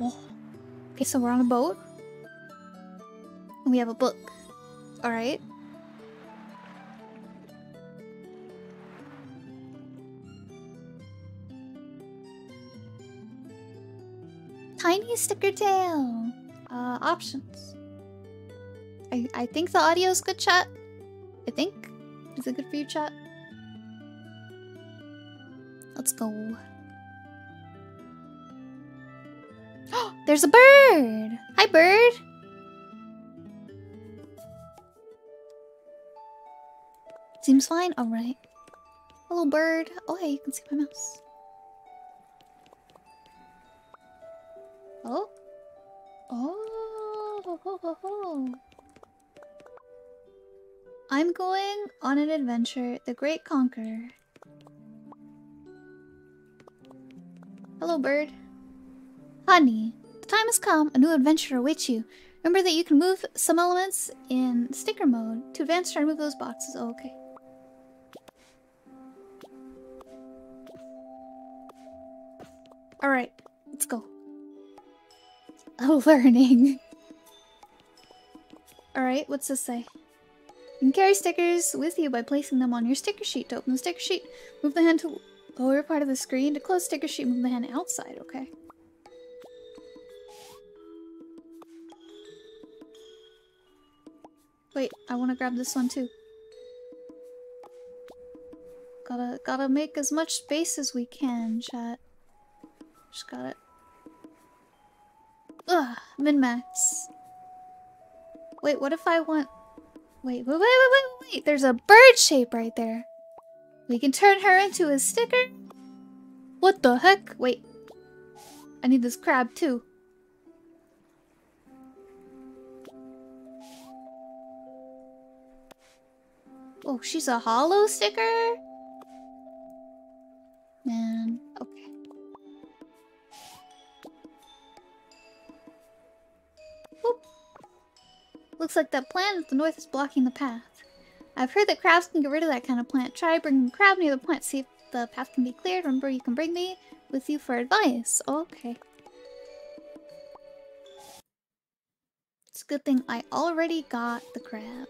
Okay, so we're on a boat. We have a book. Alright. Tiny Sticker Tale. Uh, options. I, I think the audio is good, chat. I think. Is it good for you, chat? Let's go. There's a bird! Hi, bird! Seems fine? Alright. Hello, bird. Oh, hey, you can see my mouse. Oh? Oh, ho, ho, ho. I'm going on an adventure, the Great Conqueror. Hello, bird. Honey, time has come. A new adventure awaits you. Remember that you can move some elements in sticker mode. To advance, try to move those boxes. Oh, okay. Alright, let's go. Learning. Alright, what's this say? You can carry stickers with you by placing them on your sticker sheet. To open the sticker sheet, move the hand to lower part of the screen. To close sticker sheet, move the hand outside, okay? Wait, I want to grab this one too. Gotta, gotta make as much space as we can, chat. Just got it. Ugh, min-max. Wait, what if I want... Wait, wait, wait, wait, wait, wait! There's a bird shape right there. We can turn her into a sticker? What the heck? Wait. I need this crab too. Oh, she's a hollow sticker? Man, okay. Boop. Looks like that plant at the north is blocking the path. I've heard that crabs can get rid of that kind of plant. Try bringing a crab near the plant, see if the path can be cleared. Remember, you can bring me with you for advice. Okay. It's a good thing I already got the crab.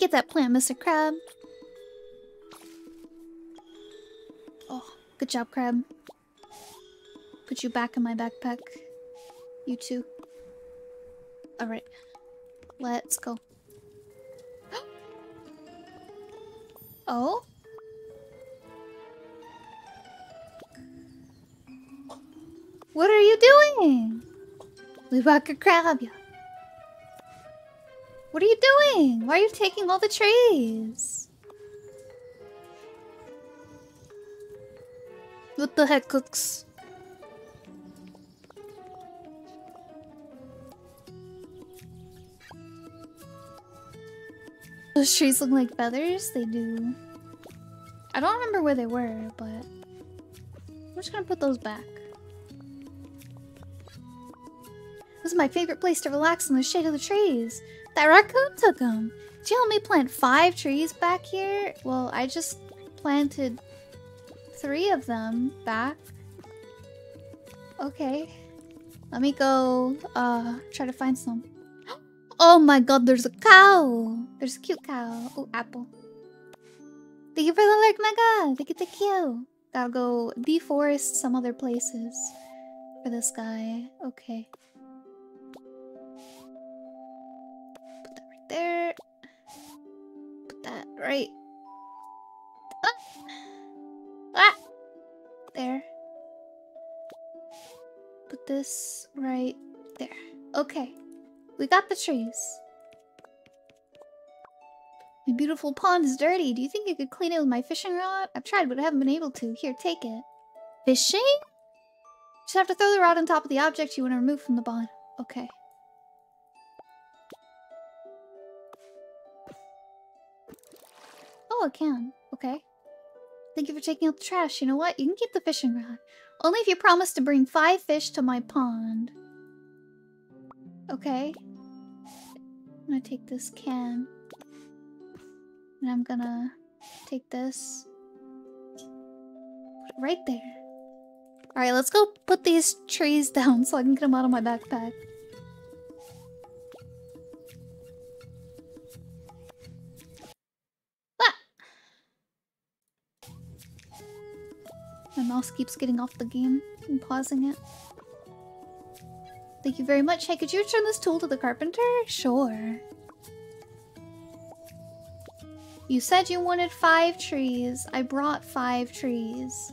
Get that plant, Mr. Crab. Oh, good job, Crab. Put you back in my backpack. You too. Alright. Let's go. oh? What are you doing? We back a crab, yeah. What are you doing? Why are you taking all the trees? What the heck, cooks? Those trees look like feathers? They do. I don't remember where they were, but... I'm just gonna put those back. This is my favorite place to relax in the shade of the trees. That raccoon took them. Did you help me plant five trees back here? Well, I just planted three of them back. Okay. Let me go uh try to find some. Oh my god, there's a cow! There's a cute cow. Oh, apple. Thank you for the lurk, Mega! Thank you, thank you. Gotta go deforest some other places for this guy. Okay. There. Put that right. Ah! ah! There. Put this right there. Okay. We got the trees. My beautiful pond is dirty. Do you think you could clean it with my fishing rod? I've tried, but I haven't been able to. Here, take it. Fishing? Just have to throw the rod on top of the object you want to remove from the pond. Okay. Oh, I can. Okay. Thank you for taking out the trash. You know what? You can keep the fishing rod. Only if you promise to bring five fish to my pond. Okay. I'm gonna take this can. And I'm gonna take this. Put it right there. Alright, let's go put these trees down so I can get them out of my backpack. Mouse keeps getting off the game and pausing it. Thank you very much. Hey, could you return this tool to the carpenter? Sure. You said you wanted five trees. I brought five trees.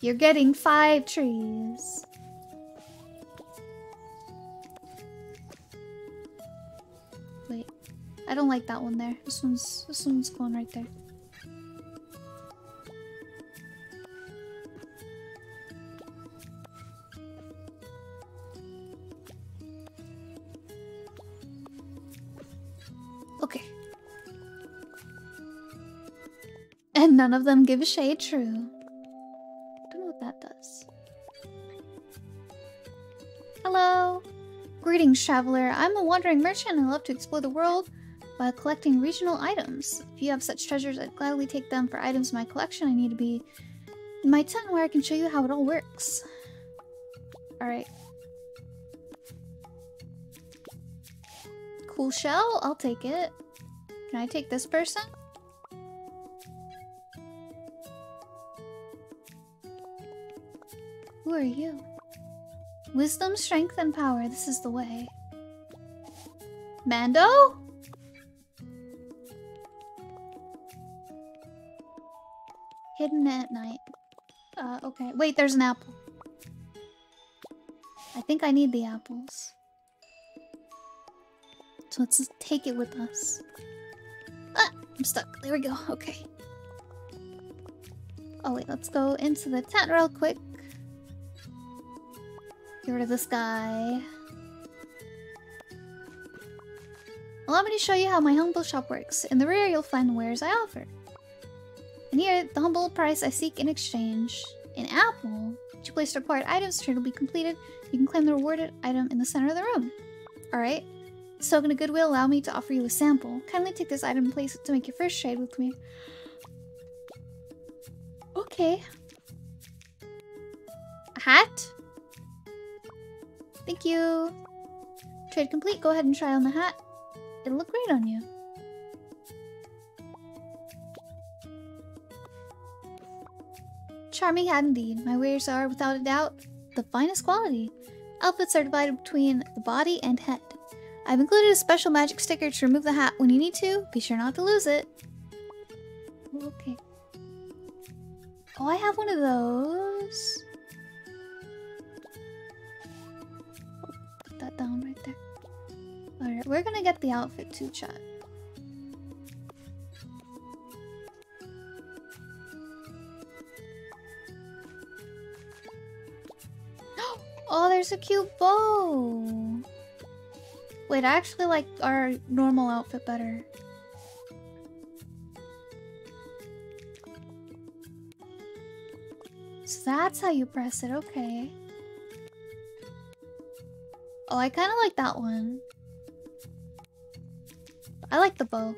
You're getting five trees. Wait. I don't like that one there. This one's this one's going right there. None of them give a shade true. I Don't know what that does. Hello. Greetings, traveler. I'm a wandering merchant and I love to explore the world while collecting regional items. If you have such treasures, I'd gladly take them for items in my collection. I need to be in my tent where I can show you how it all works. Alright. Cool shell, I'll take it. Can I take this person? Who are you? Wisdom, strength, and power. This is the way. Mando? Hidden at night. Uh, okay. Wait, there's an apple. I think I need the apples. So let's take it with us. Ah, I'm stuck. There we go. Okay. Oh wait, let's go into the tent real quick. Get rid of this guy. Allow me to show you how my humble shop works. In the rear, you'll find the wares I offer. And here, the humble price I seek in exchange. In Apple, to place required items, trade will be completed. You can claim the rewarded item in the center of the room. Alright. So, Token of Goodwill allow me to offer you a sample. Kindly take this item and place it to make your first trade with me. Okay. A hat? Thank you. Trade complete. Go ahead and try on the hat. It'll look great on you. Charming hat indeed. My wares are, without a doubt, the finest quality. Outfits are divided between the body and head. I've included a special magic sticker to remove the hat when you need to. Be sure not to lose it. Okay. Oh, I have one of those. Down right there. Alright, we're gonna get the outfit too, chat. Oh, there's a cute bow. Wait, I actually like our normal outfit better. So that's how you press it, okay. Oh, I kind of like that one. I like the bow.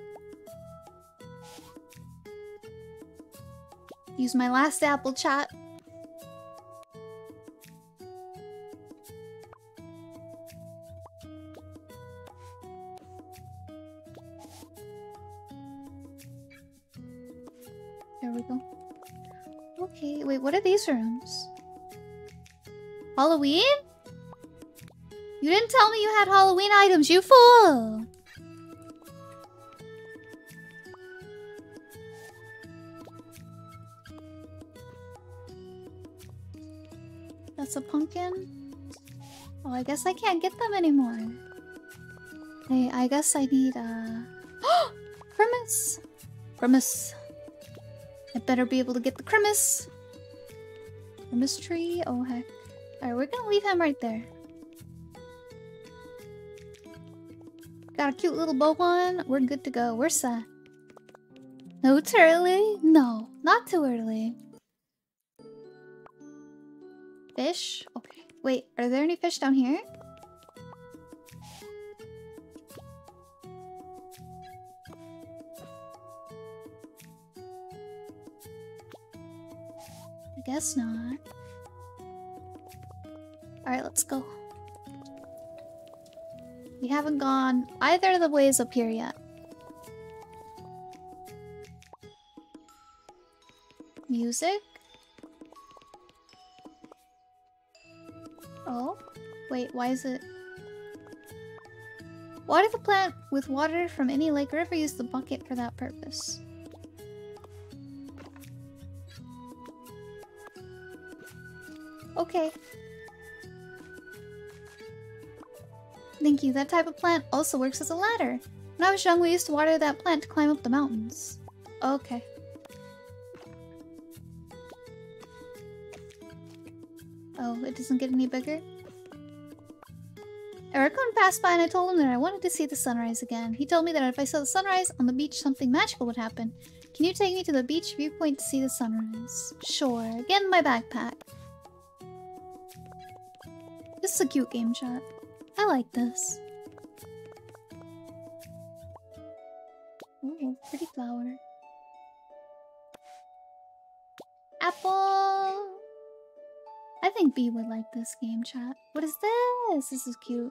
Use my last apple chat. There we go. Okay, wait, what are these rooms? Halloween? You didn't tell me you had Halloween items, you fool! That's a pumpkin? Oh, I guess I can't get them anymore. Hey, I guess I need, uh... Grimace! Grimace. I better be able to get the Grimace. Grimace tree? Oh, heck. Alright, we're gonna leave him right there. Got a cute little bow on. We're good to go. We're set. No, too early? No, not too early. Fish? Okay. Wait, are there any fish down here? I guess not. Alright, let's go. We haven't gone either of the ways up here yet. Music? Oh? Wait, why is it... Water the plant with water from any lake or river. Use the bucket for that purpose. Okay. Thank you. That type of plant also works as a ladder. When I was young, we used to water that plant to climb up the mountains. Okay. Oh, it doesn't get any bigger? Ericon passed by and I told him that I wanted to see the sunrise again. He told me that if I saw the sunrise on the beach, something magical would happen. Can you take me to the beach viewpoint to see the sunrise? Sure. Get in my backpack. This is a cute game chat. I like this. Ooh, pretty flower. Apple! I think B would like this game chat. What is this? This is cute.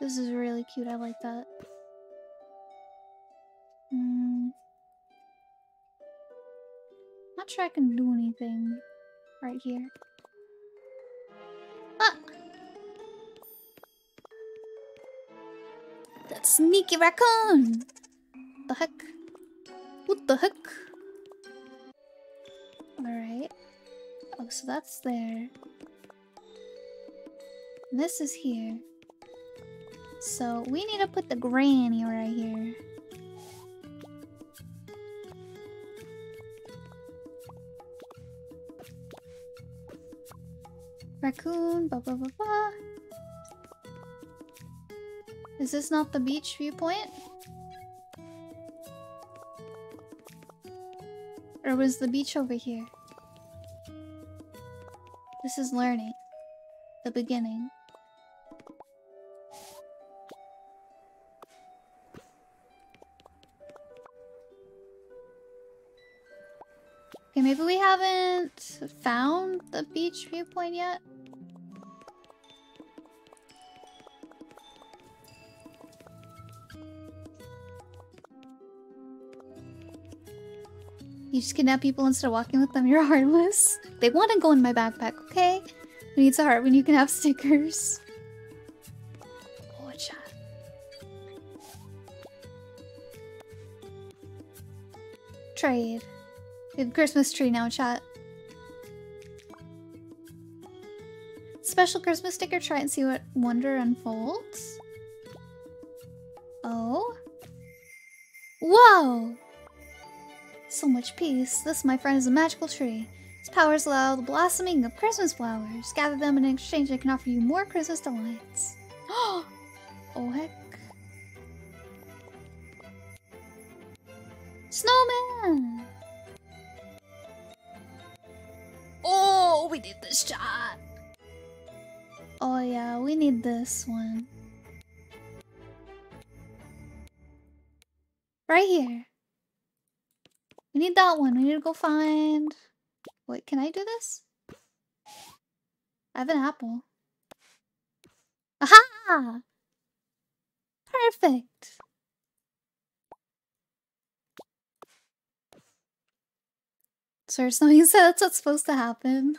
This is really cute. I like that. Hmm. Not sure I can do anything right here. That sneaky raccoon! The heck? What the heck? Alright. Oh, so that's there. This is here. So we need to put the granny right here. Raccoon, blah blah blah blah. Is this not the beach viewpoint? Or was the beach over here? This is learning. The beginning. Okay, maybe we haven't found the beach viewpoint yet. You just kidnap people instead of walking with them. You're heartless. They want to go in my backpack, okay? Who needs a heart when you can have stickers? Oh, chat. Trade. We have Christmas tree now, chat. Special Christmas sticker. Try and see what wonder unfolds. Oh. Whoa! So much peace. This, my friend, is a magical tree. Its powers allow the blossoming of Christmas flowers. Gather them in exchange I can offer you more Christmas delights. oh heck. Snowman! Oh, we need this shot. Oh yeah, we need this one. Right here. We need that one. We need to go find... Wait, can I do this? I have an apple. Aha! Perfect! Sir Snowing said that's what's supposed to happen.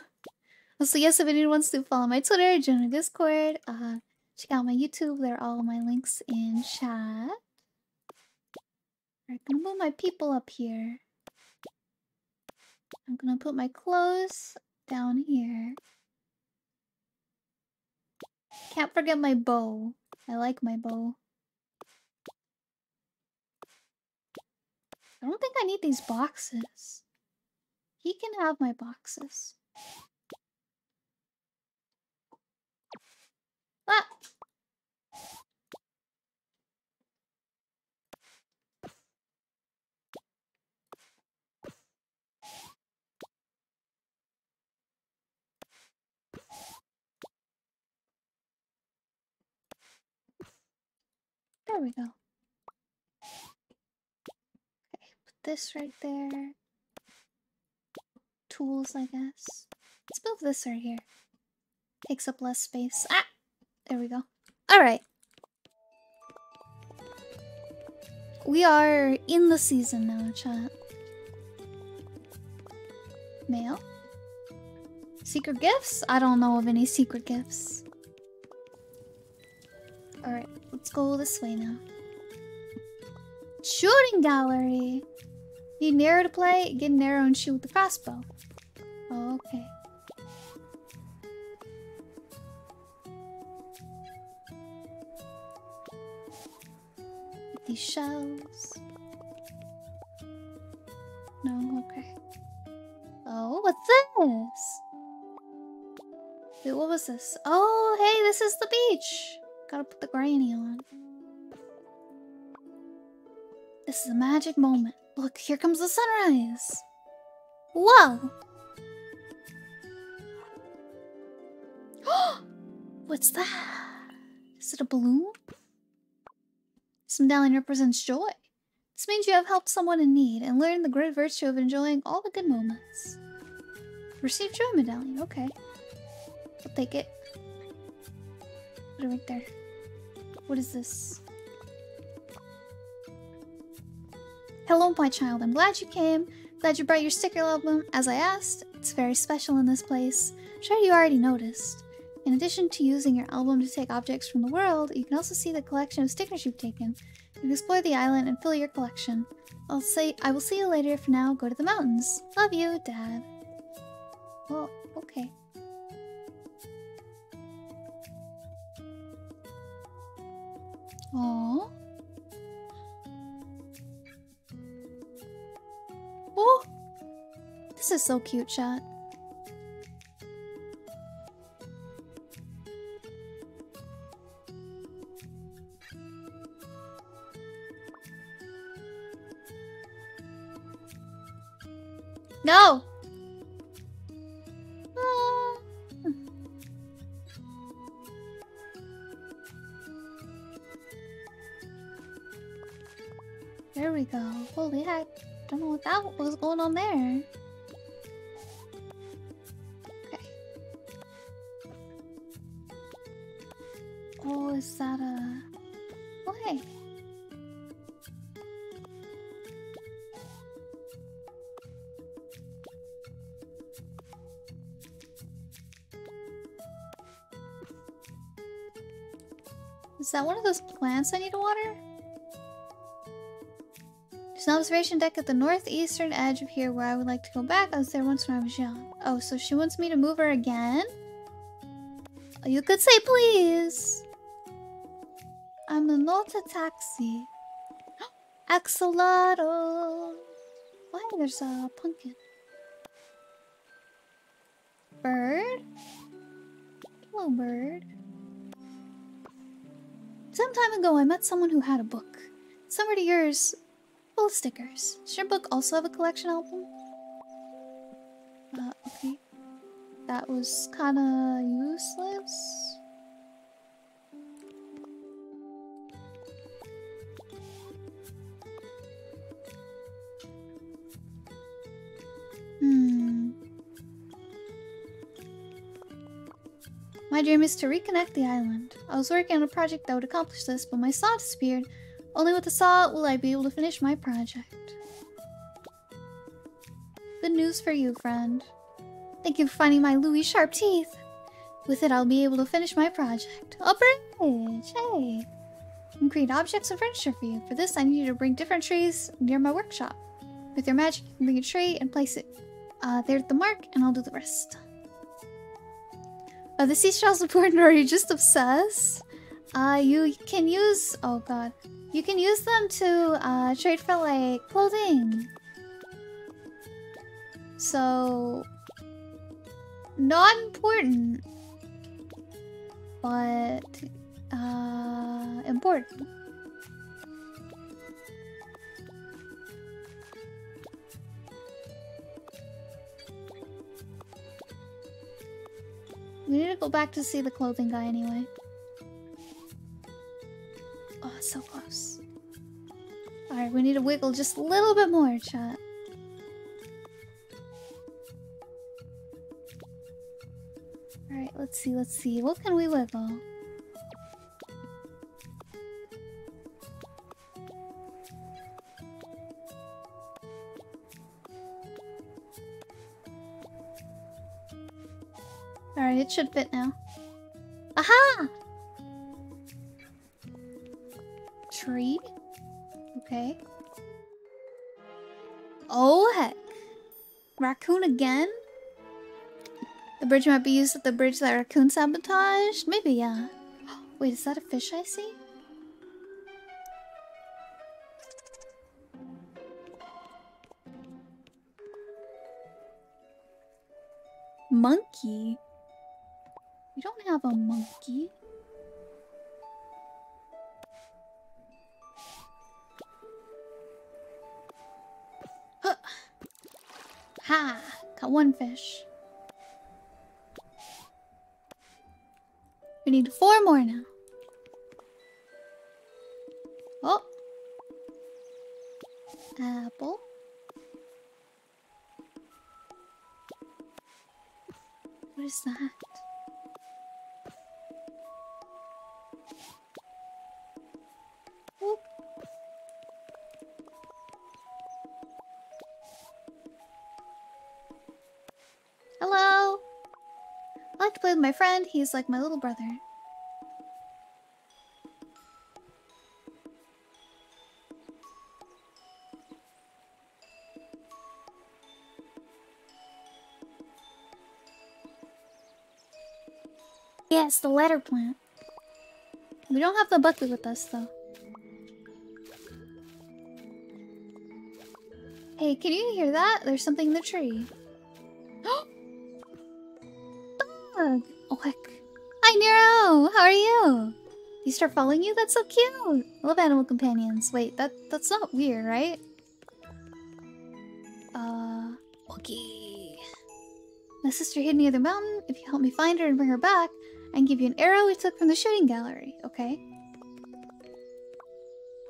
So yes, if anyone wants to follow my Twitter, join my Discord, uh, check out my YouTube. There are all my links in chat. I'm gonna move my people up here. I'm gonna put my clothes down here. Can't forget my bow. I like my bow. I don't think I need these boxes. He can have my boxes. Ah! There we go. Okay, put this right there. Tools, I guess. Let's move this right here. Takes up less space. Ah! There we go. Alright. We are in the season now, chat. Mail? Secret gifts? I don't know of any secret gifts. Alright, let's go this way now. Shooting gallery! Need an arrow to play? Get an arrow and shoot with the crossbow. Oh, okay. these shells. No, okay. Oh, what's this? Wait, what was this? Oh, hey, this is the beach. Gotta put the granny on. This is a magic moment. Look, here comes the sunrise. Whoa! What's that? Is it a balloon? This medallion represents joy. This means you have helped someone in need and learned the great virtue of enjoying all the good moments. Receive joy medallion, okay. I'll take it. Put it right there. What is this? Hello, my child. I'm glad you came. Glad you brought your sticker album. As I asked, it's very special in this place. I'm sure you already noticed. In addition to using your album to take objects from the world, you can also see the collection of stickers you've taken. You can explore the island and fill your collection. I'll say I will see you later. For now, go to the mountains. Love you, Dad. Well, okay. Aww. Oh! This is so cute, chat. No! There go. Holy heck. Don't know what that was going on there. Okay. Oh, is that a... Oh, hey. Is that one of those plants I need to water? An observation deck at the northeastern edge of here where I would like to go back. I was there once when I was young. Oh, so she wants me to move her again? You could say please. I'm not a taxi. Axolotl. Why? There's a pumpkin. Bird? Hello, bird. Some time ago, I met someone who had a book. Similar to yours, of stickers. Does your book also have a collection album? Uh, okay. That was kinda useless. Hmm. My dream is to reconnect the island. I was working on a project that would accomplish this, but my saw disappeared. Only with the saw will I be able to finish my project. Good news for you, friend. Thank you for finding my Louis sharp teeth. With it, I'll be able to finish my project. A bridge! Hey! I can create objects and furniture for you. For this, I need you to bring different trees near my workshop. With your magic, you can bring a tree and place it uh, there at the mark, and I'll do the rest. Are the seashells important or are you just obsessed? Uh, you can use... Oh god. You can use them to uh, trade for, like, clothing. So... Not important. But... Uh, important. We need to go back to see the clothing guy anyway. So close. Alright, we need to wiggle just a little bit more, chat. Alright, let's see, let's see. What can we wiggle? Alright, it should fit now. Aha! Tree? Okay. Oh heck. Raccoon again? The bridge might be used at the bridge that raccoon sabotaged? Maybe, yeah. Wait, is that a fish I see? Monkey? We don't have a monkey. Ha! Got one fish. We need four more now. Oh. Apple. What is that? My friend. He's like my little brother. Yes, the ladder plant. We don't have the bucket with us though. Hey, can you hear that? There's something in the tree. Dog! Oh. Hi Nero! How are you? He start following you? That's so cute! I love animal companions. Wait, that that's not weird, right? Uh okay. My sister hid near the mountain. If you help me find her and bring her back, I can give you an arrow we took from the shooting gallery, okay?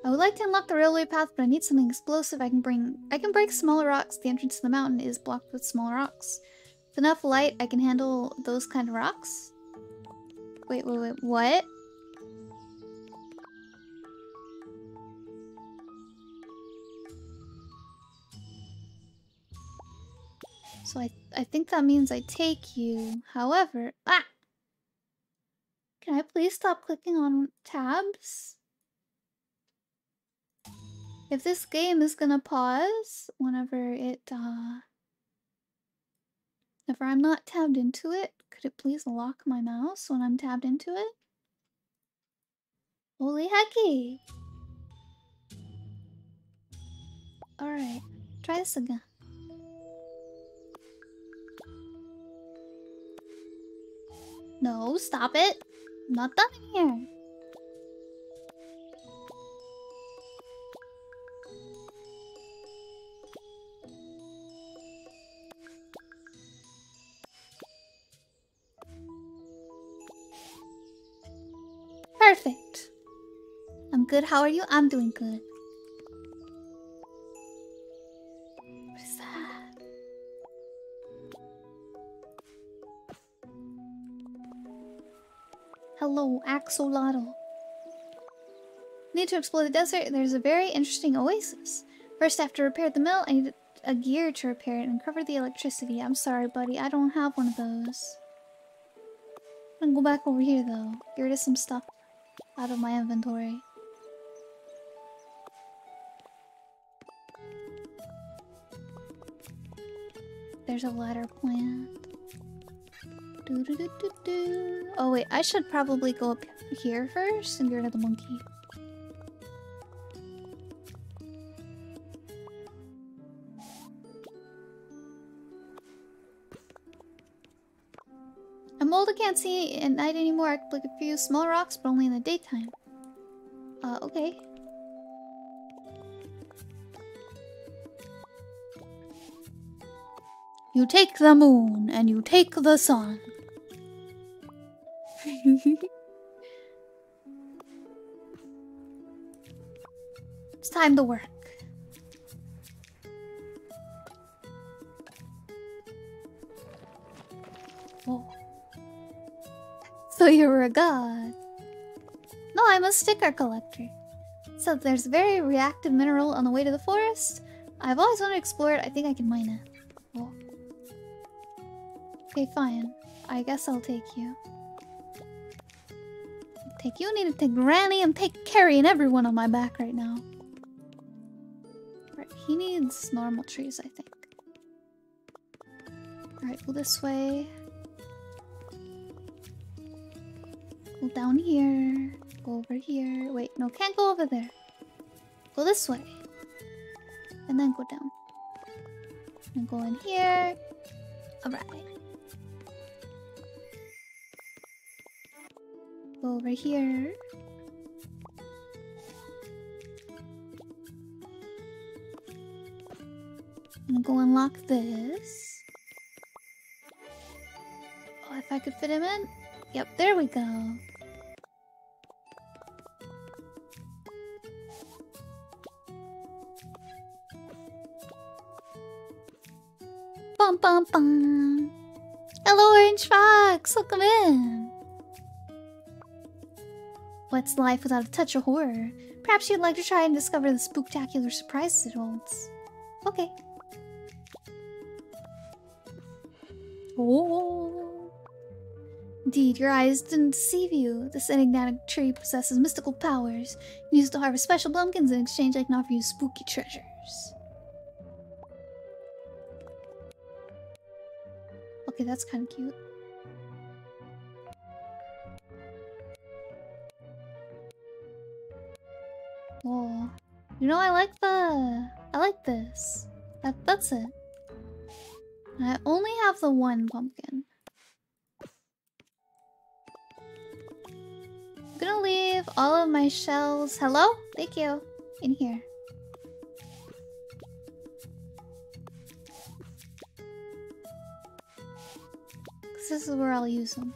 I would like to unlock the railway path, but I need something explosive I can bring. I can break smaller rocks. The entrance to the mountain is blocked with small rocks. With enough light, I can handle those kind of rocks. Wait, wait, wait, what? So I, I think that means I take you. However, ah! Can I please stop clicking on tabs? If this game is gonna pause whenever it, uh... If I'm not tabbed into it, could it please lock my mouse when I'm tabbed into it? Holy hecky! Alright, try this again. No, stop it! I'm not done here. Good. How are you? I'm doing good. What is that? Hello, Axolotl. Need to explore the desert. There's a very interesting oasis. First, I have to repair the mill. I need a gear to repair it and cover the electricity. I'm sorry, buddy. I don't have one of those. I'm gonna go back over here, though. Get rid of some stuff out of my inventory. There's a ladder plant. Doo -doo -doo. Oh wait, I should probably go up here first and get rid of the monkey. I'm old, I can't see at night anymore. I can pick a few small rocks, but only in the daytime. Uh, okay. You take the moon and you take the sun. it's time to work. Oh. thought you're a god. No, I'm a sticker collector. So there's a very reactive mineral on the way to the forest. I've always wanted to explore it. I think I can mine it. Okay, fine. I guess I'll take you. take you. Need to take Granny. I'm take carrying everyone on my back right now. Right, he needs normal trees, I think. Alright, go this way. Go down here. Go over here. Wait, no, can't go over there. Go this way. And then go down. And go in here. Alright. Go over here. I'm gonna go unlock this. Oh, if I could fit him in? Yep, there we go. Bum bum bum. Hello, Orange Fox. Welcome in. What's life without a touch of horror? Perhaps you'd like to try and discover the spectacular surprises it holds. Okay. Oh. Indeed, your eyes didn't deceive you. This enigmatic tree possesses mystical powers. Used to harvest special pumpkins in exchange, I can offer you spooky treasures. Okay, that's kind of cute. You know I like the I like this. That that's it. I only have the one pumpkin. I'm gonna leave all of my shells. Hello? Thank you. In here. This is where I'll use them.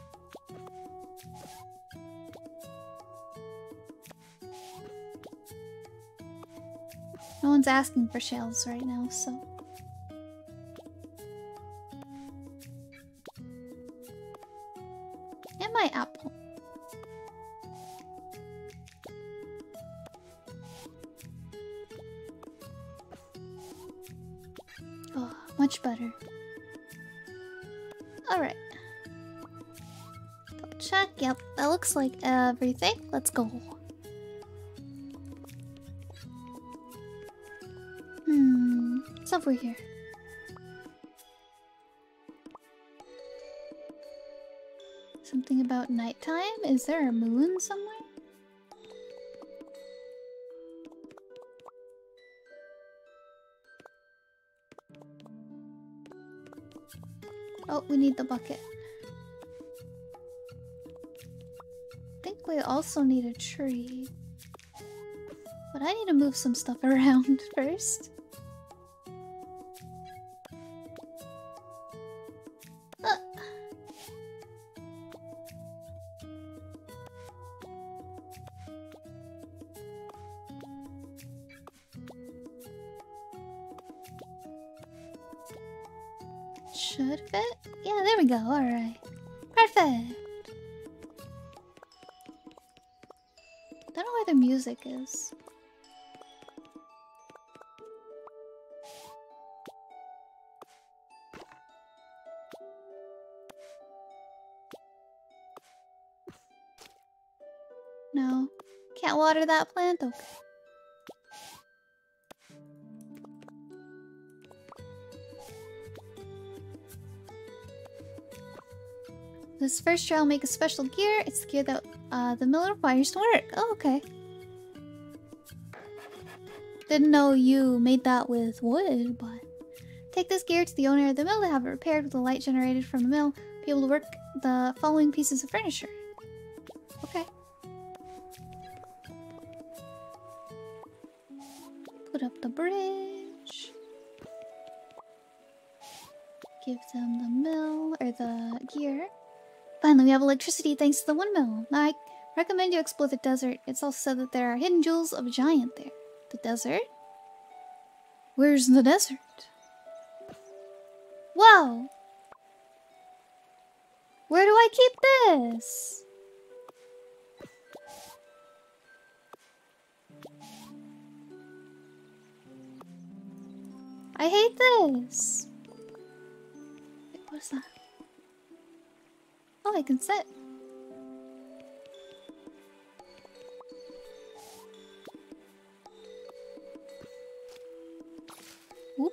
No one's asking for shells right now, so. And my apple. Oh, much better. Alright. Double check. Yep, that looks like everything. Let's go. Over here. Something about nighttime? Is there a moon somewhere? Oh, we need the bucket. I think we also need a tree. But I need to move some stuff around first. Should fit? Yeah, there we go. Alright. Perfect. Don't know where the music is. No. Can't water that plant? Okay. This first try will make a special gear. It's the gear that uh, the mill requires to work. Oh, okay. Didn't know you made that with wood, but... Take this gear to the owner of the mill to have it repaired with the light generated from the mill. Be able to work the following pieces of furniture. Finally, we have electricity thanks to the windmill. I recommend you explore the desert. It's also said that there are hidden jewels of a giant there. The desert? Where's the desert? Whoa! Where do I keep this? I hate this! What is that? Oh, I can sit. Whoop.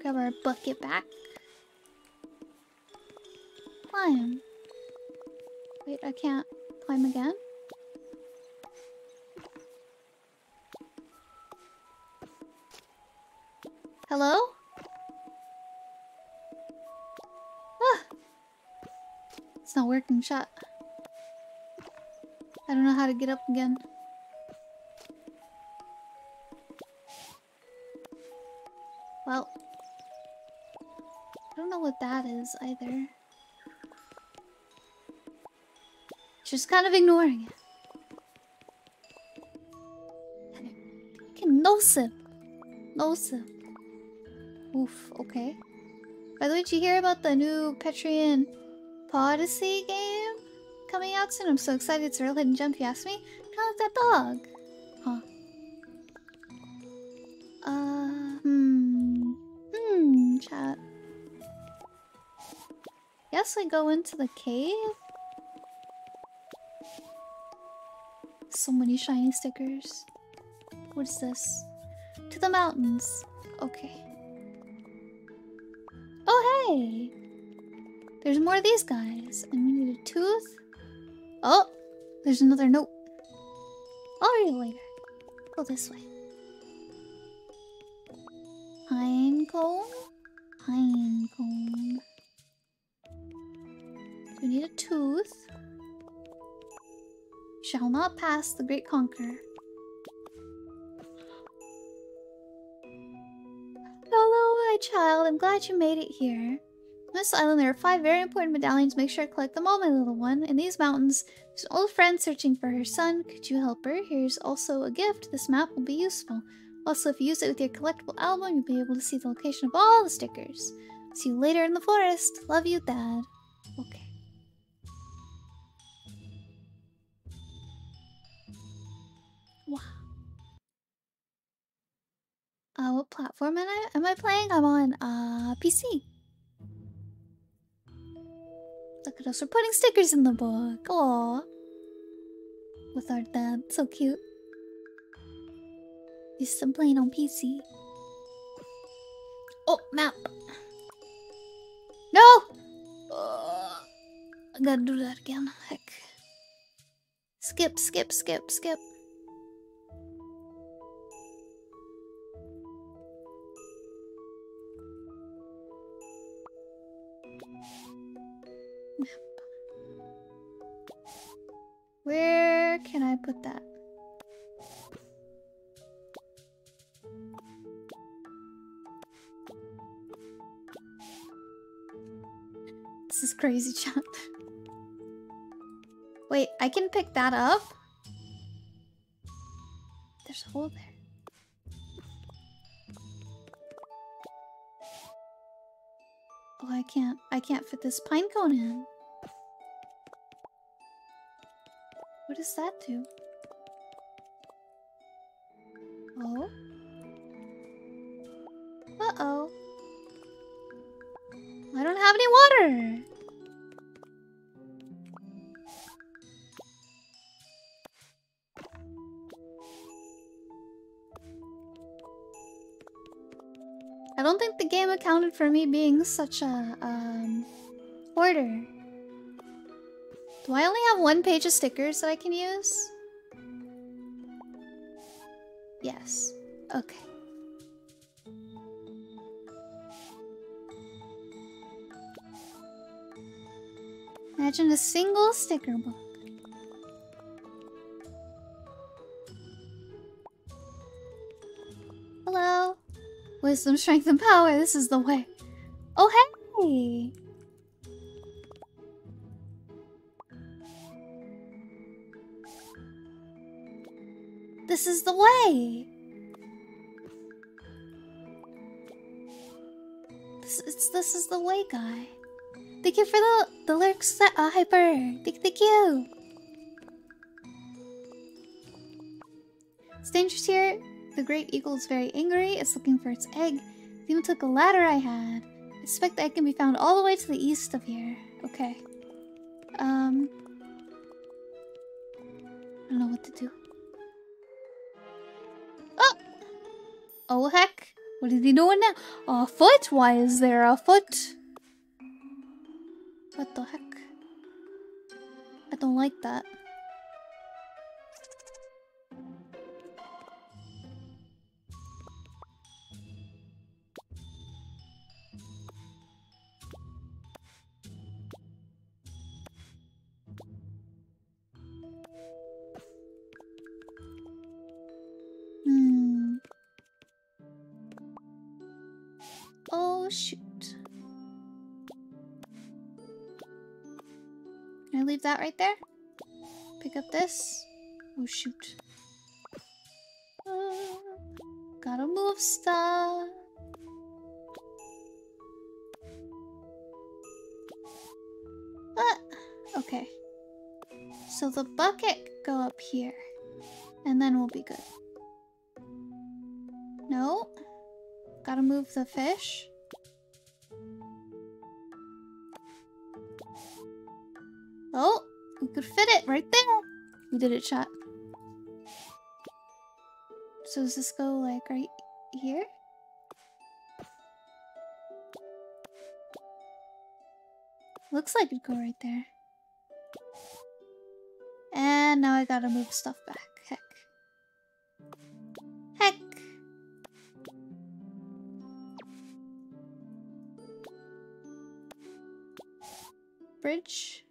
Grab our bucket back. Climb. Wait, I can't climb again? Hello? It's not working, shut. I don't know how to get up again. Well, I don't know what that is either. Just kind of ignoring it. Okay, no sip. No sip. Oof, okay. By the way, did you hear about the new Petrian Podyssey game coming out soon? I'm so excited. It's a real hidden gem if you ask me. Like that dog. Huh. Uh, hmm. Hmm, chat. Yes, I go into the cave? So many shiny stickers. What is this? To the mountains. Okay. Oh, hey! There's more of these guys. And we need a tooth. Oh! There's another note. I'll read it later. Go this way. Pine cone? Pine cone. We need a tooth. Shall not pass the Great Conqueror. Hello, my child. I'm glad you made it here. On this island, there are five very important medallions. Make sure I collect them all, my little one. In these mountains, there's an old friend searching for her son. Could you help her? Here's also a gift. This map will be useful. Also, if you use it with your collectible album, you'll be able to see the location of all the stickers. See you later in the forest. Love you, Dad. Okay. Wow. Uh, what platform am I, am I playing? I'm on uh, PC. Look at us, we're putting stickers in the book. Aww. With our dad, so cute. He's still playing on PC. Oh, map. No! Uh, I gotta do that again. Heck. Skip, skip, skip, skip. Put that? This is crazy, chat. Wait, I can pick that up? There's a hole there. Oh, I can't. I can't fit this pine cone in. What does that do? Accounted for me being such a, um, hoarder. Do I only have one page of stickers that I can use? Yes. Okay. Imagine a single sticker book. Wisdom, strength, and power. This is the way. Oh, hey! This is the way. This is this is the way, guy. Thank you for the the lurks, uh, hyper. Thank, thank you. It's dangerous here. The great eagle is very angry. It's looking for its egg. Even took a ladder I had. I suspect the egg can be found all the way to the east of here. Okay. Um. I don't know what to do. Oh! Oh heck! What is he doing now? A foot? Why is there a foot? What the heck? I don't like that. That right there? Pick up this. Oh shoot. Uh, gotta move stuff. Ah, okay. So the bucket go up here. And then we'll be good. No. Gotta move the fish. Oh, we could fit it right there. We did it, chat. So does this go like right here? Looks like it'd go right there. And now I gotta move stuff back. Heck. Heck. Bridge.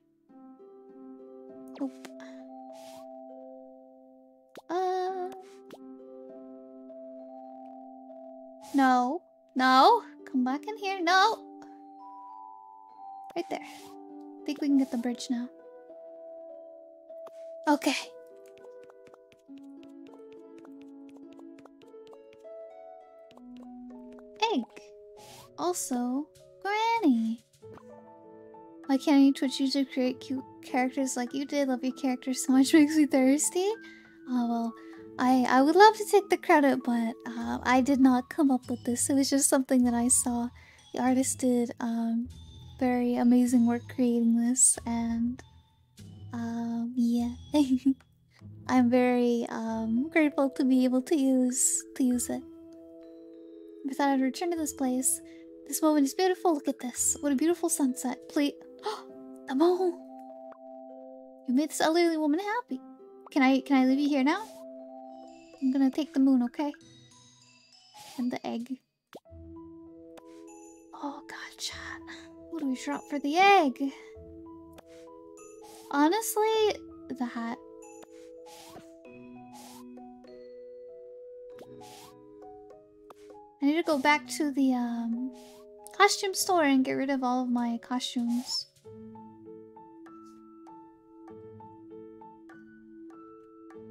No. Come back in here. No. Right there. I think we can get the bridge now. Okay. Egg. Also, Granny. Why can't any Twitch user create cute characters like you did? Love your character so much, makes me thirsty. Oh well, I I would love to take the credit, but uh, I did not come up with this. It was just something that I saw. The artist did um, very amazing work creating this, and um, yeah, I'm very um, grateful to be able to use to use it. I thought I'd return to this place. This moment is beautiful. Look at this. What a beautiful sunset. Please, the moon. You made this elderly woman happy. Can I can I leave you here now? I'm gonna take the moon, okay? And the egg. Oh god. What do we drop for the egg? Honestly, the hat. I need to go back to the um costume store and get rid of all of my costumes.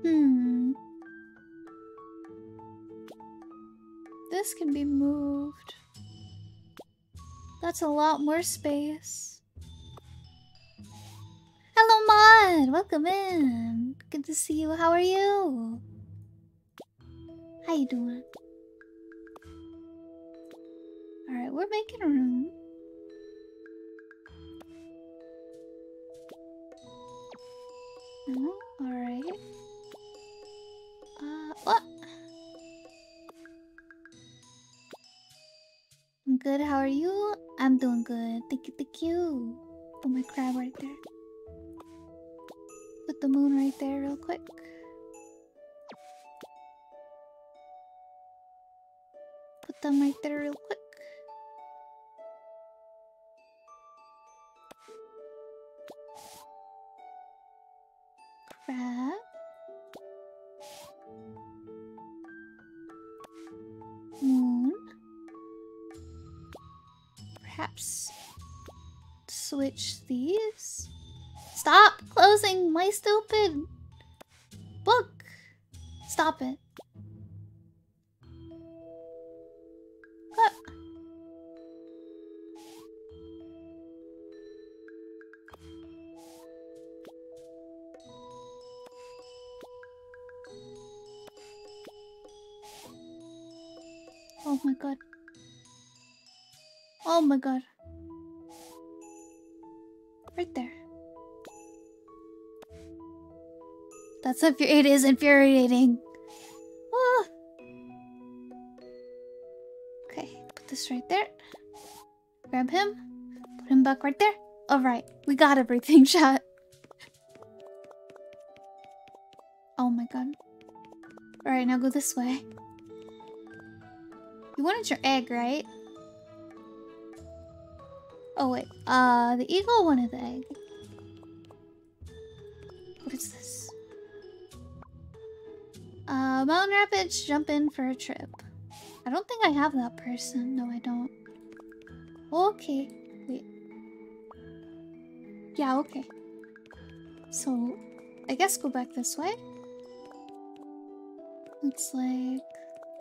Hmm. This can be moved. That's a lot more space. Hello, Mod! Welcome in. Good to see you. How are you? How you doing? Alright, we're making room. Oh, alright. Uh, what? Good, how are you? I'm doing good. Thank you, thank you. Put my crab right there. Put the moon right there real quick. Put them right there real quick. Perhaps switch these? Stop closing my stupid book. Stop it. My god. Right there. That's if it is infuriating. Ah. Okay, put this right there. Grab him. Put him back right there. Alright, we got everything shot. Oh my god. Alright, now go this way. You wanted your egg, right? Oh wait, uh, the eagle wanted the egg. What is this? Uh, Mountain Rapids, jump in for a trip. I don't think I have that person. No, I don't. Okay, wait. Yeah, okay. So, I guess go back this way. Looks like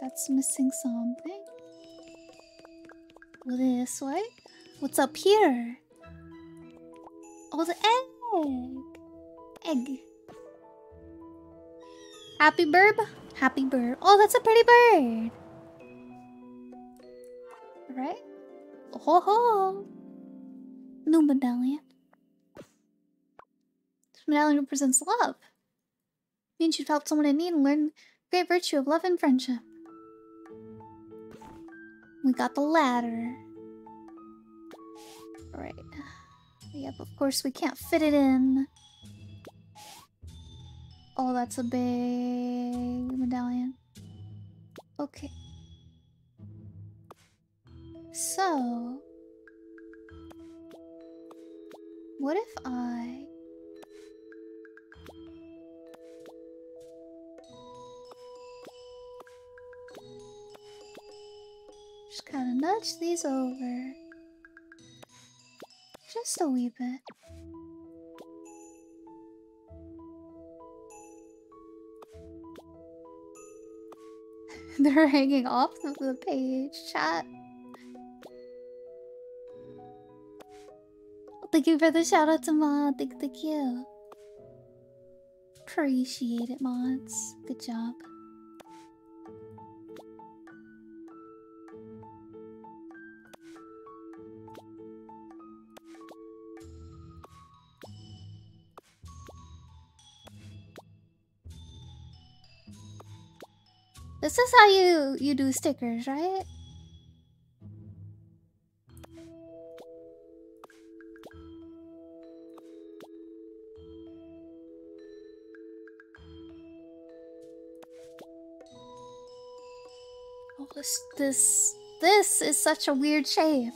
that's missing something. This way. What's up here? Oh, the egg. Egg. Happy bird. Happy bird. Oh, that's a pretty bird. Right? Ho ho. New medallion. This medallion represents love. Means you've helped someone in need and learned Great virtue of love and friendship. We got the ladder. Right. Yep, of course we can't fit it in. Oh, that's a big medallion. Okay. So... What if I... Just kind of nudge these over. Just a wee bit. They're hanging off of the page, chat. Thank you for the shout out to Mod. Thank, thank you. Appreciate it, mods. Good job. This is how you you do stickers, right? Oh, this this this is such a weird shape.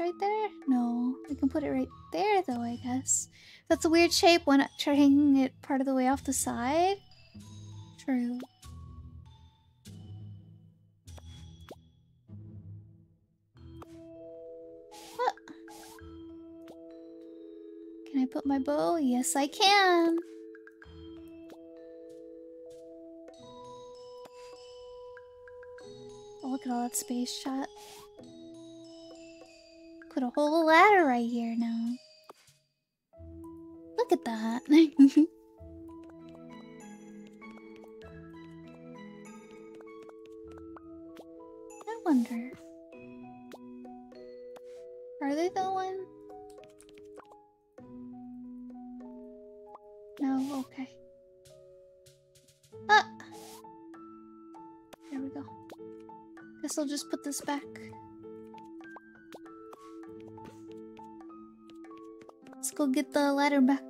Right there? No. I can put it right there though, I guess. That's a weird shape when I try hanging it part of the way off the side. True. What? Can I put my bow? Yes, I can. Oh, look at all that space shot. Put a whole ladder right here now. Look at that. I wonder. Are they the one? No, okay. Ah! There we go. Guess I'll just put this back. Get the ladder back.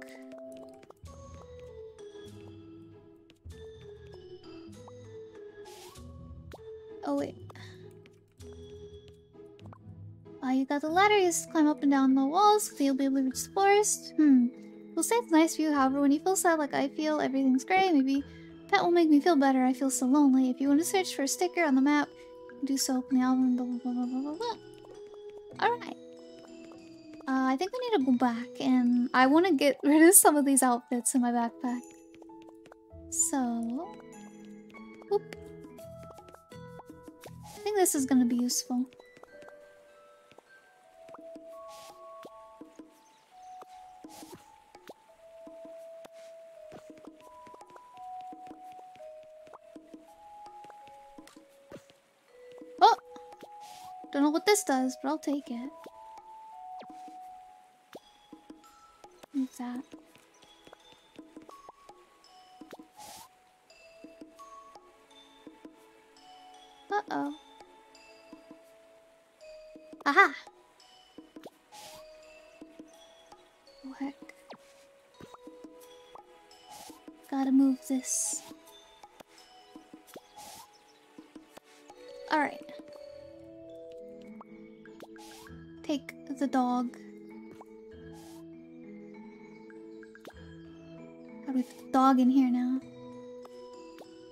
Oh wait. Ah, you got the ladder, you just climb up and down the walls, so you'll be able to reach the forest. Hmm. You'll say it's nice view, however, when you feel sad like I feel, everything's gray, maybe pet will make me feel better. I feel so lonely. If you want to search for a sticker on the map, do so. Open the album. Blah blah blah blah blah blah. All right. Uh, I think we need to go back, and I want to get rid of some of these outfits in my backpack. So, whoop. I think this is gonna be useful. Oh! Don't know what this does, but I'll take it. That? Uh-oh. Aha! Oh heck. Gotta move this. Alright. Take the dog. Do the dog in here now?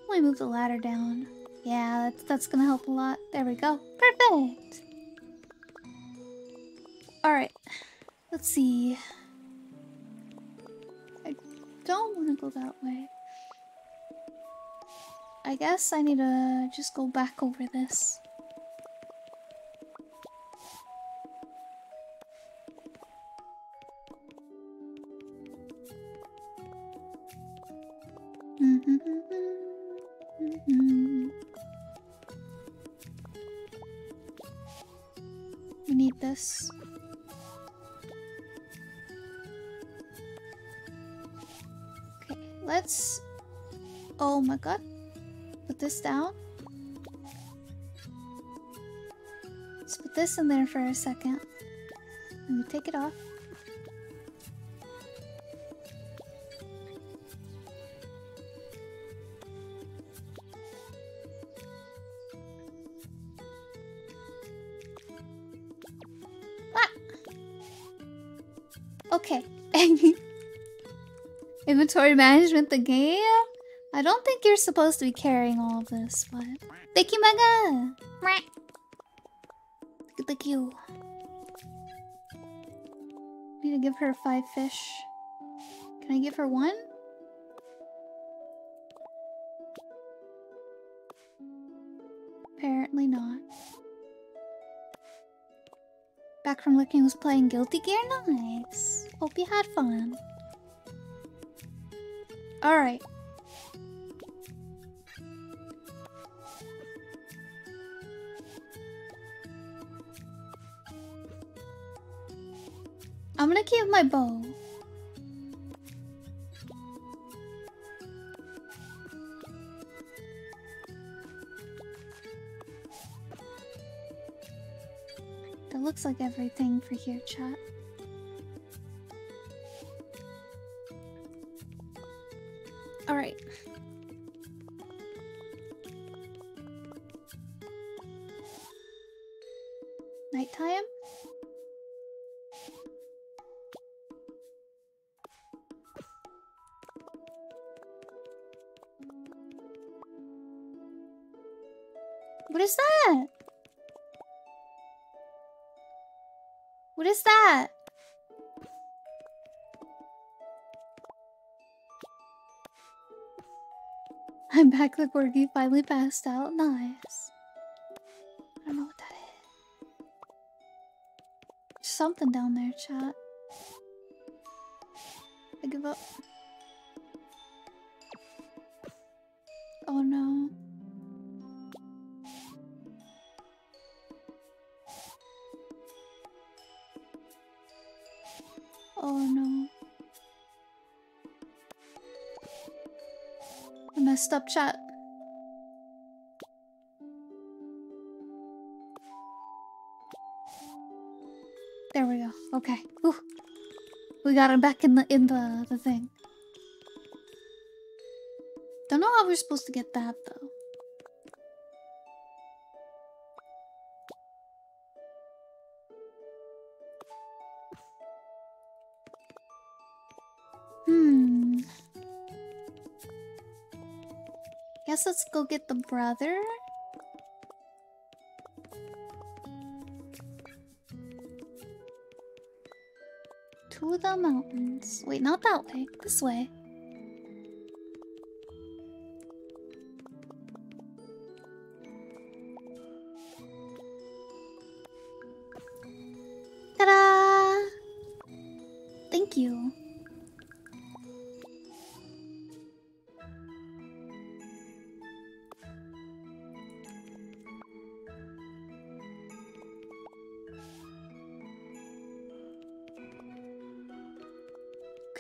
Let me move the ladder down. Yeah, that's, that's gonna help a lot. There we go. Perfect! Alright. Let's see. I don't want to go that way. I guess I need to just go back over this. This down. Let's put this in there for a second. Let me take it off. Ah! Okay. Inventory management, the game? I don't think you're supposed to be carrying all of this, but... Thank you, Mega! Thank you. Need to give her five fish. Can I give her one? Apparently not. Back from looking was playing Guilty Gear? Nice. Hope you had fun. Alright. Gonna keep my bow. That looks like everything for here, chat. Back. The corgi finally passed out. Nice. I don't know what that is. There's something down there, chat. I give up. Oh no. Oh no. I messed up chat. We got him back in the in the the thing. Don't know how we're supposed to get that though. Hmm. Guess let's go get the brother. The mountains. Wait, not that way. This way.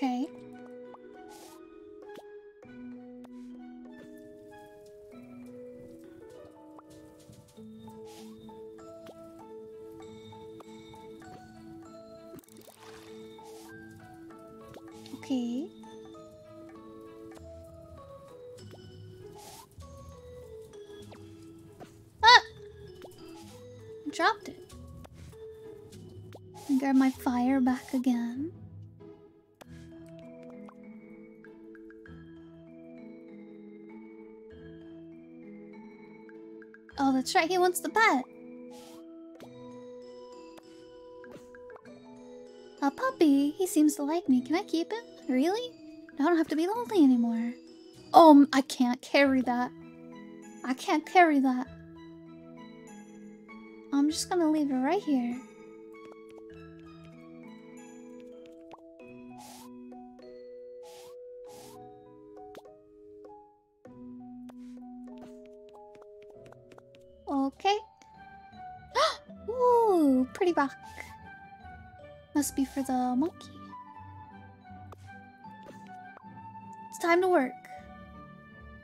Okay. Okay. Ah! Dropped it. Grab my fire back again. That's right, he wants the pet. A puppy? He seems to like me. Can I keep him? Really? I don't have to be lonely anymore. Oh, I can't carry that. I can't carry that. I'm just gonna leave it right here. The monkey. It's time to work.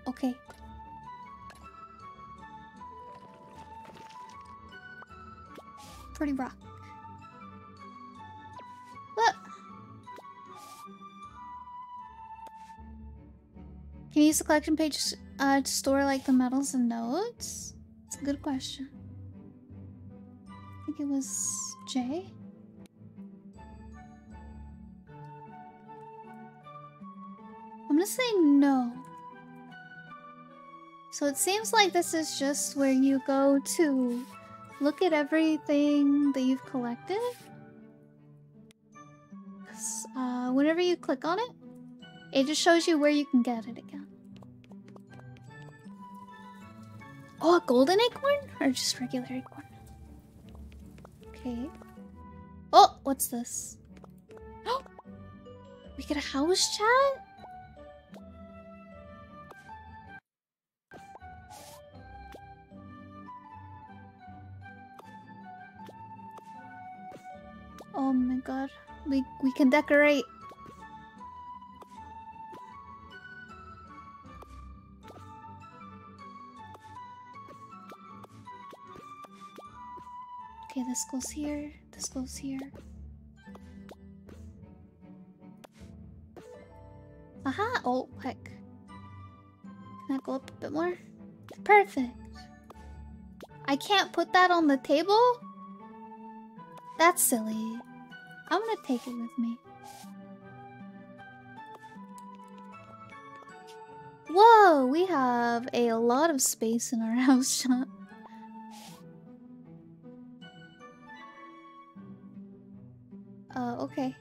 Okay. Pretty rock. Look. Can you use the collection page uh, to store like the medals and notes? It's a good question. I think it was Jay. So it seems like this is just where you go to look at everything that you've collected. Uh, whenever you click on it, it just shows you where you can get it again. Oh, a golden acorn? Or just regular acorn? Okay. Oh, what's this? Oh, we get a house chat? God. We we can decorate. Okay, this goes here. This goes here. Aha! Oh, heck. Can I go up a bit more? Perfect. I can't put that on the table? That's silly. I'm gonna take it with me. Whoa, we have a lot of space in our house shop. Uh, okay.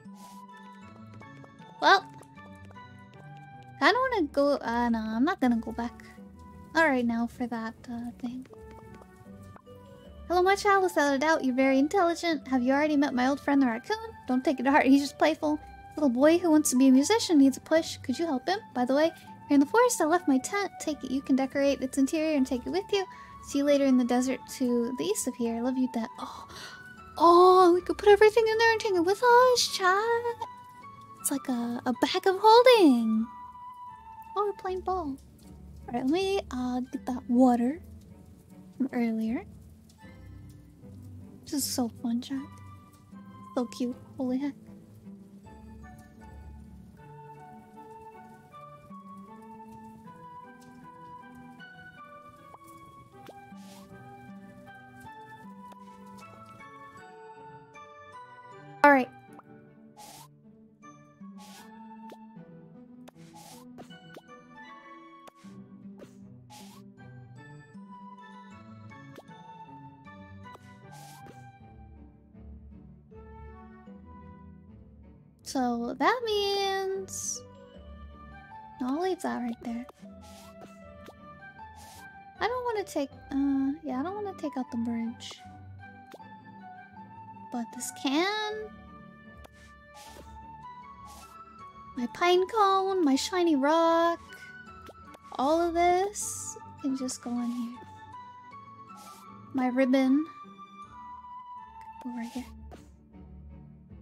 Well, I don't want to go. Uh, no, I'm not gonna go back. Alright, now for that uh, thing. Hello, my child. Without a doubt, you're very intelligent. Have you already met my old friend the raccoon? Don't take it to heart. He's just playful. Little boy who wants to be a musician needs a push. Could you help him? By the way, here in the forest, I left my tent. Take it. You can decorate its interior and take it with you. See you later in the desert to the east of here. I love you, Dad. Oh, oh, we could put everything in there and take it with us, chat. It's like a, a bag of holding. Oh, we're playing ball. Alright, let me uh, get that water from earlier. This is so fun, chat. So cute. Holy heck. Alright. So that means... I'll leave that right there. I don't want to take... Uh, yeah, I don't want to take out the bridge. But this can... My pine cone, my shiny rock... All of this can just go in here. My ribbon. Right here.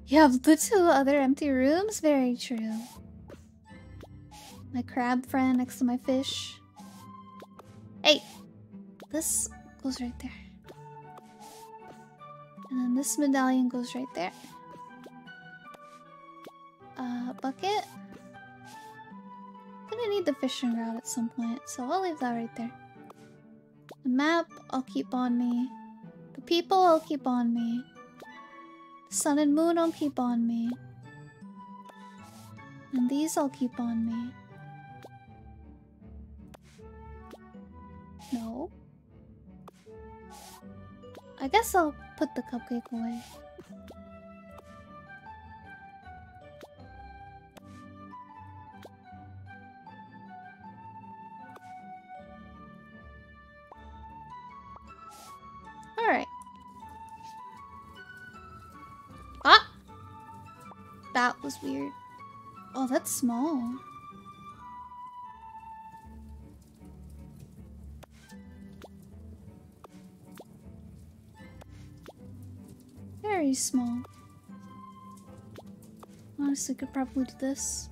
You have the two other empty rooms? Very true. My crab friend next to my fish. Hey! This goes right there. And then this medallion goes right there. Uh, bucket gonna need the fishing rod at some point, so I'll leave that right there. The map, I'll keep on me. The people, I'll keep on me. Sun and moon, I'll keep on me. And these, I'll keep on me. No. I guess I'll put the cupcake away. Was weird. Oh, that's small. Very small. Honestly, could probably do this.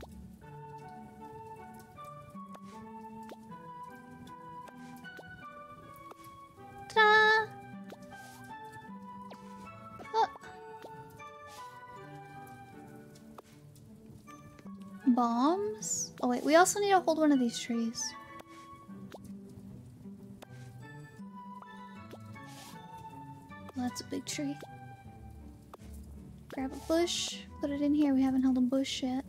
Bombs? Oh wait, we also need to hold one of these trees. That's a big tree. Grab a bush, put it in here. We haven't held a bush yet.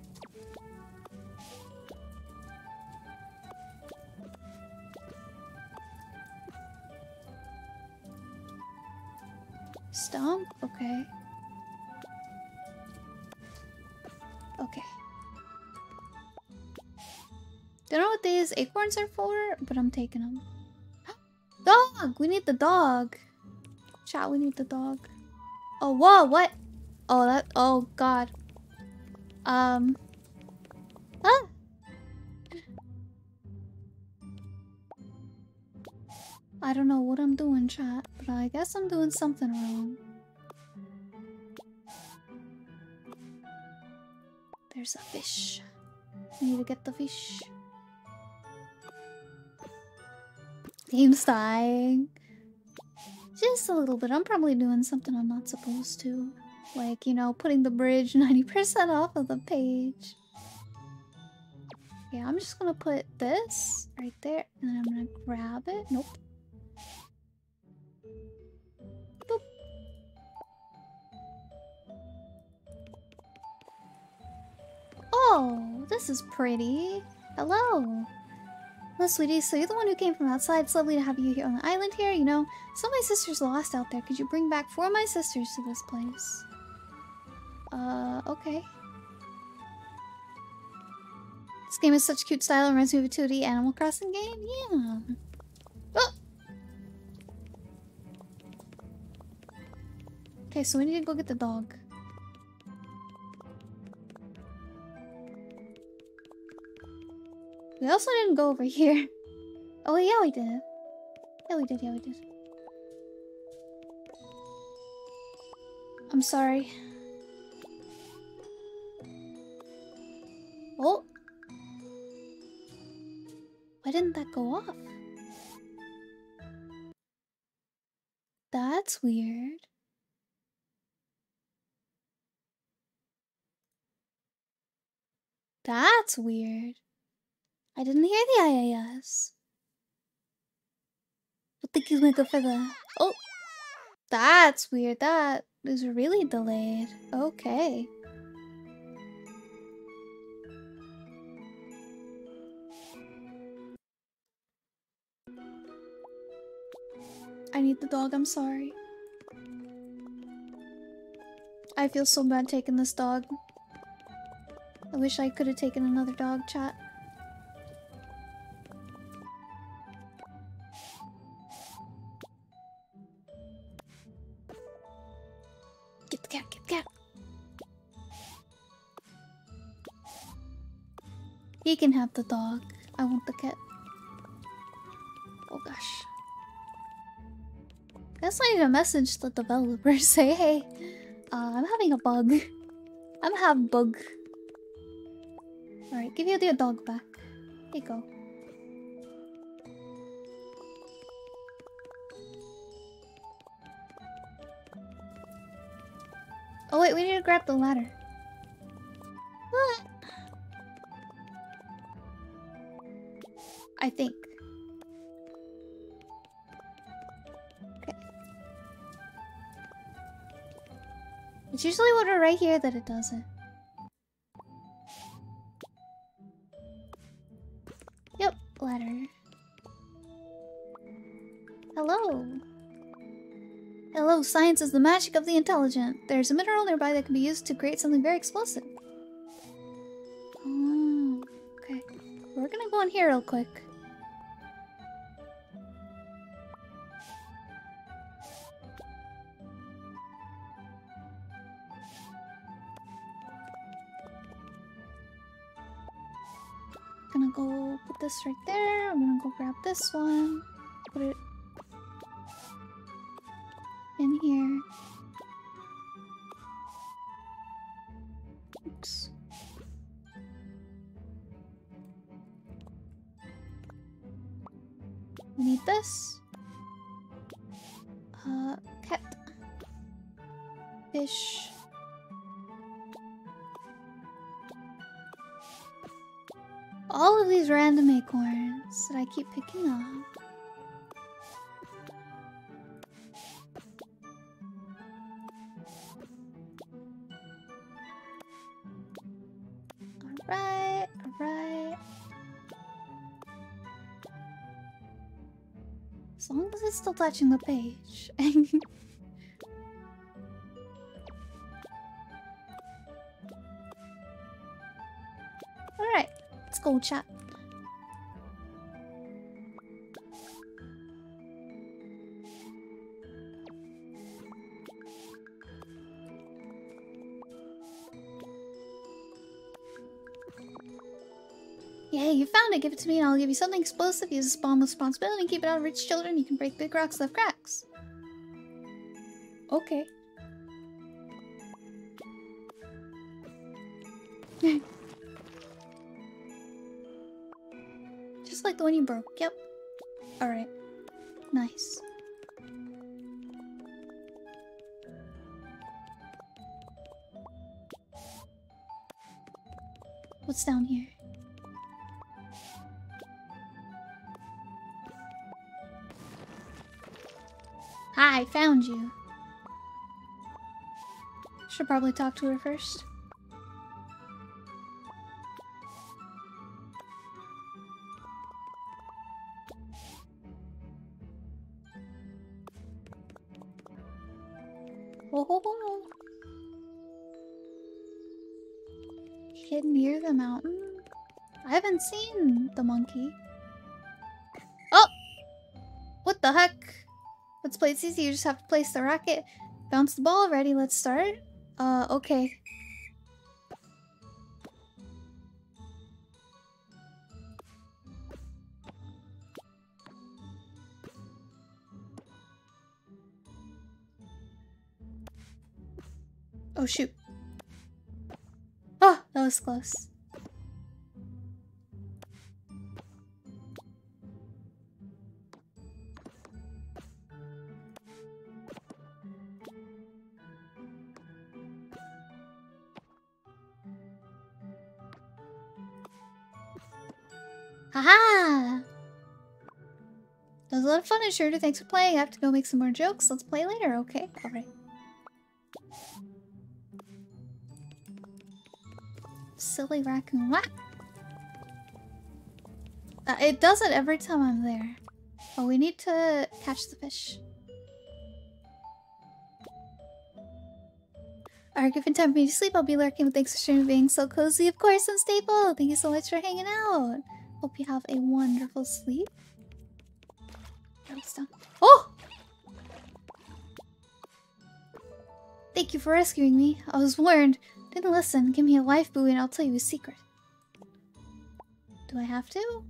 Acorns are for, but I'm taking them. dog! We need the dog. Chat, we need the dog. Oh, whoa, what? Oh, that. Oh, God. Um. Ah! I don't know what I'm doing, chat, but I guess I'm doing something wrong. There's a fish. I need to get the fish. Game's dying. Just a little bit. I'm probably doing something I'm not supposed to. Like, you know, putting the bridge 90% off of the page. Yeah, I'm just gonna put this right there, and then I'm gonna grab it. Nope. Boop. Oh, this is pretty. Hello. Hello, sweetie. So you're the one who came from outside. It's lovely to have you here on the island here. You know, some of my sisters lost out there. Could you bring back four of my sisters to this place? Uh, okay. This game is such cute style. It reminds me of a 2D Animal Crossing game. Yeah. Oh! Okay, so we need to go get the dog. We also didn't go over here. Oh, yeah, we did. Yeah, we did. Yeah, we did. I'm sorry. Oh. Why didn't that go off? That's weird. That's weird. I didn't hear the IAS. But Mega, for the. Oh! That's weird. That is really delayed. Okay. I need the dog, I'm sorry. I feel so bad taking this dog. I wish I could have taken another dog chat. Can have the dog. I want the cat. Oh gosh. Guess I need a message to the developer. Say, hey, uh, I'm having a bug. I'm having bug. Alright, give you the dog back. Here you go. Oh wait, we need to grab the ladder. I think. Okay. It's usually when we're right here that it doesn't. Yep, ladder. Hello. Hello, science is the magic of the intelligent. There's a mineral nearby that can be used to create something very explosive. Oh, okay. We're gonna go in here real quick. Gonna go put this right there. I'm gonna go grab this one. Put it still touching the page. alright, let's go chat. Give it to me and I'll give you something explosive. Use this bomb with responsibility and keep it out of rich children. You can break big rocks, left cracks. Okay. Just like the one you broke. Yep. Should probably talk to her first. Oh, hid near the mountain. I haven't seen the monkey. Oh, what the heck? Let's play it easy. You just have to place the racket, bounce the ball. Ready? Let's start. Uh, okay. Oh shoot. Oh, that was close. Of fun, and sure, thanks for playing. I have to go make some more jokes. Let's play later, okay? Alright. Silly raccoon. What? Uh, it does it every time I'm there. Oh, we need to catch the fish. Alright, given time for me to sleep, I'll be lurking. Thanks for streaming being so cozy. Of course, unstable. Thank you so much for hanging out. Hope you have a wonderful sleep. Oh! Thank you for rescuing me. I was warned. Didn't listen. Give me a life buoy and I'll tell you a secret. Do I have to?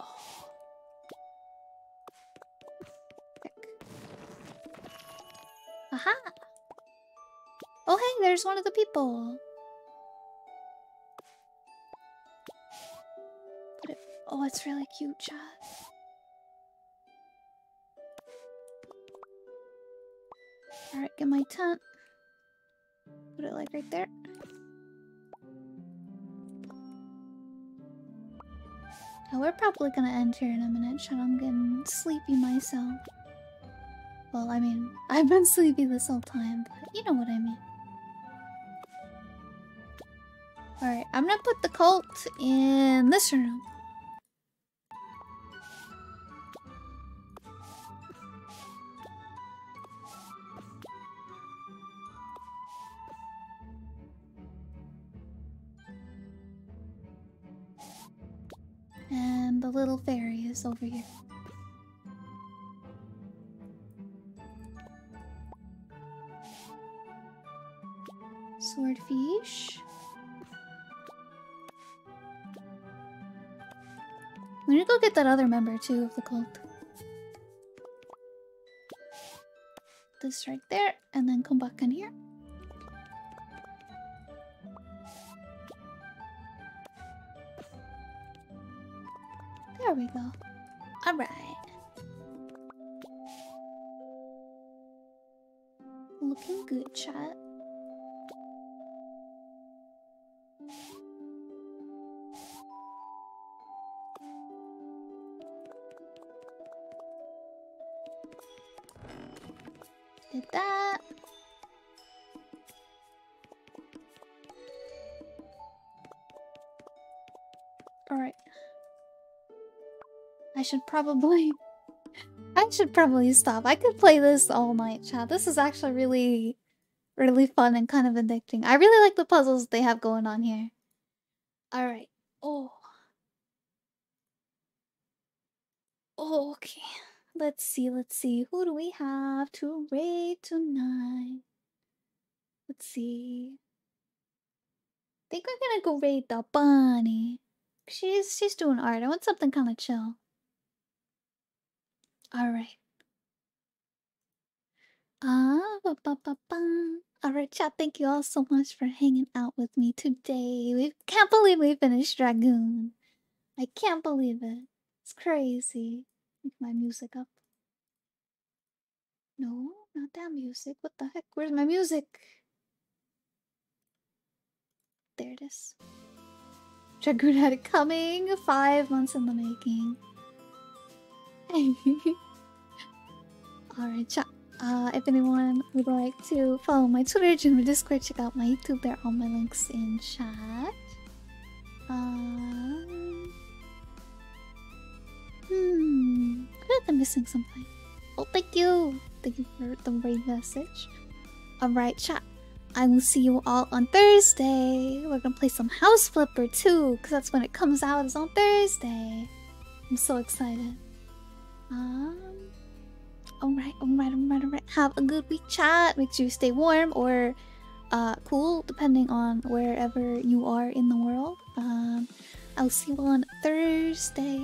Oh. Aha! Oh hey, there's one of the people. Oh, it's really cute, chat. Alright, get my tent. Put it like right there. Now we're probably gonna end here in a minute, chat. I'm getting sleepy myself. Well, I mean, I've been sleepy this whole time, but you know what I mean. Alright, I'm gonna put the cult in this room. Fairy is over here. Swordfish. We need to go get that other member too of the cult. This right there, and then come back in here. There we go. Alright. Looking good, chat. Probably... I should probably stop. I could play this all night, chat. This is actually really, really fun and kind of addicting. I really like the puzzles they have going on here. Alright. Oh. oh. Okay. Let's see, let's see. Who do we have to raid tonight? Let's see. I think we're gonna go raid the bunny. She's she's doing art. I want something kind of chill. All right. Ah, ba, ba, ba, ba. All right, chat. Thank you all so much for hanging out with me today. We can't believe we finished Dragoon. I can't believe it. It's crazy. Make my music up. No, not that music. What the heck? Where's my music? There it is. Dragoon had it coming. Five months in the making. Alright, chat. Uh, if anyone would like to follow my Twitter, my Discord, check out my YouTube, there are all my links in chat. Um, hmm, I feel like I'm missing something. Oh, thank you! Thank you for the brave message. Alright, chat. I will see you all on Thursday. We're gonna play some House Flipper too, because that's when it comes out, it's on Thursday. I'm so excited. Um, alright, alright, alright, alright. Have a good week, chat. Make sure you stay warm or uh, cool, depending on wherever you are in the world. Um, I'll see you on Thursday.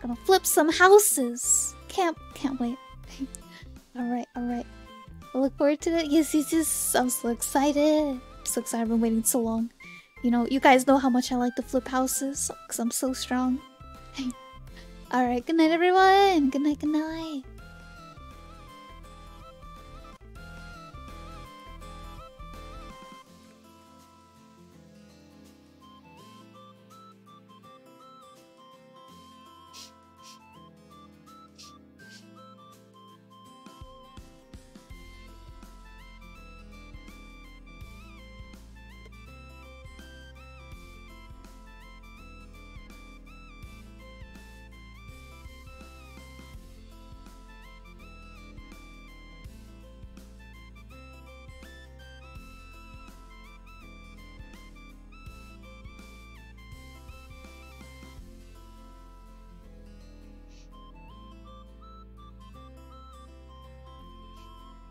Gonna flip some houses. Can't, can't wait. alright, alright. I look forward to it. Yes, yes, yes. I'm so excited. I'm so excited. I've been waiting so long. You know, you guys know how much I like to flip houses because I'm so strong. Alright, good night, everyone. Good night, good night.